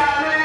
Amen.